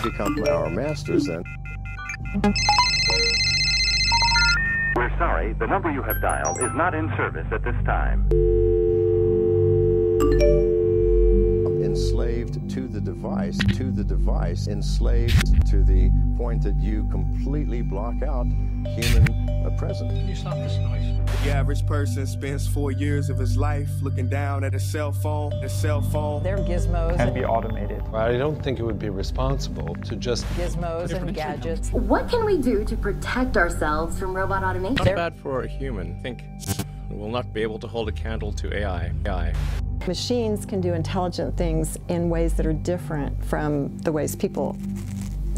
become our masters, then. We're sorry, the number you have dialed is not in service at this time. Device, to the device, enslaved to the point that you completely block out human uh, presence. Can you stop this noise? The average person spends four years of his life looking down at a cell phone, a cell phone. They're gizmos. Can be automated. I don't think it would be responsible to just gizmos and gadgets. What can we do to protect ourselves from robot automation? Not bad for a human. Think we'll not be able to hold a candle to AI. AI. Machines can do intelligent things in ways that are different from the ways people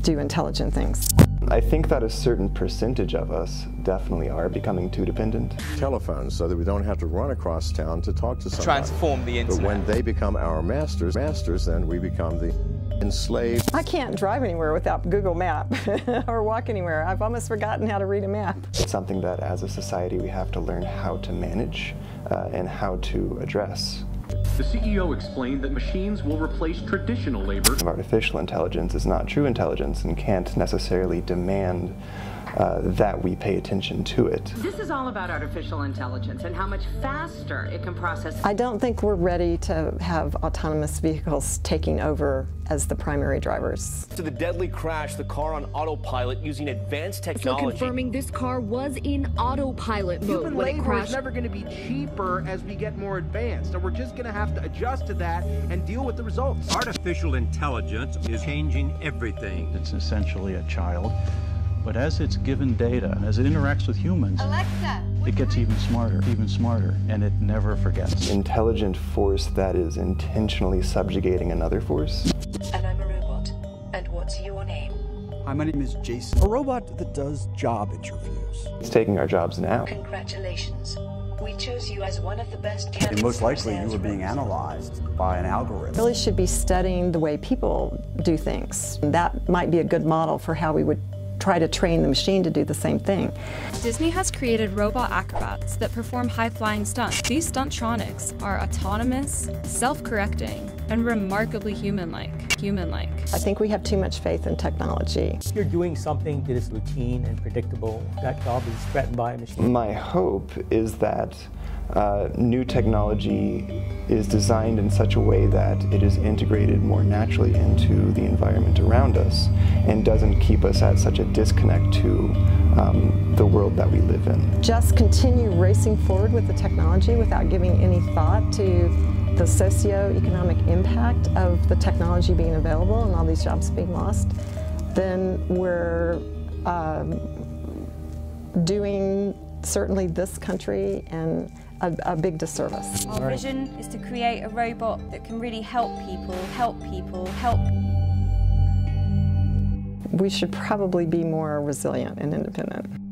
do intelligent things. I think that a certain percentage of us definitely are becoming too dependent. Telephones, so that we don't have to run across town to talk to someone. Transform the internet. But when they become our masters, masters, then we become the enslaved. I can't drive anywhere without Google Map or walk anywhere. I've almost forgotten how to read a map. It's something that as a society we have to learn how to manage uh, and how to address. The CEO explained that machines will replace traditional labor. Artificial intelligence is not true intelligence and can't necessarily demand uh, that we pay attention to it. This is all about artificial intelligence and how much faster it can process. I don't think we're ready to have autonomous vehicles taking over as the primary drivers. To the deadly crash, the car on autopilot using advanced technology. So confirming this car was in autopilot mode Human when labor it crashed. is never going to be cheaper as we get more advanced, and we're just going to have to adjust to that and deal with the results. Artificial intelligence is changing everything. It's essentially a child but as it's given data, as it interacts with humans, Alexa, it gets even smarter, even smarter, and it never forgets. Intelligent force that is intentionally subjugating another force. And I'm a robot. And what's your name? Hi, my name is Jason. A robot that does job interviews. It's taking our jobs now. Congratulations. We chose you as one of the best candidates. And most likely you were being analyzed by an algorithm. Really should be studying the way people do things. That might be a good model for how we would try to train the machine to do the same thing. Disney has created robot acrobats that perform high-flying stunts. These stuntronics are autonomous, self-correcting, and remarkably human-like. Human-like. I think we have too much faith in technology. You're doing something that is routine and predictable, that job is threatened by a machine. My hope is that uh, new technology is designed in such a way that it is integrated more naturally into the environment around us and doesn't keep us at such a disconnect to um, the world that we live in. Just continue racing forward with the technology without giving any thought to the socio-economic impact of the technology being available and all these jobs being lost, then we're um, doing certainly this country and a, a, big disservice. Our vision is to create a robot that can really help people, help people, help. We should probably be more resilient and independent.